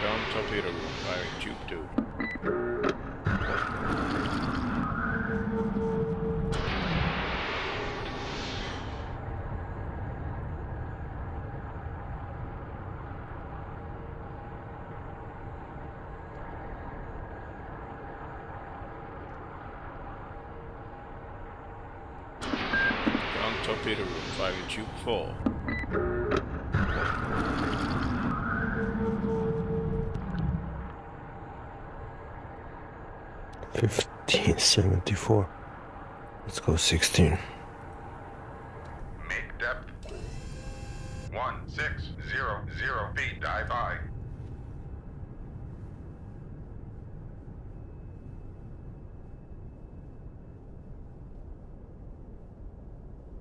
Ground torpedo room, firing tube 2. Ground torpedo room, firing tube 4. Fifteen seventy four. Let's go sixteen. Make depth. One six zero zero feet. Dive high.